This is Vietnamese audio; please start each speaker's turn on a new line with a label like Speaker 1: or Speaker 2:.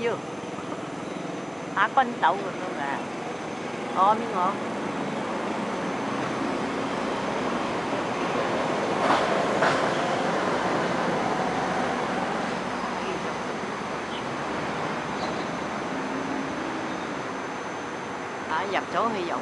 Speaker 1: chưa hả con tàu rồi luôn à ôm đi à, dập số hy vọng.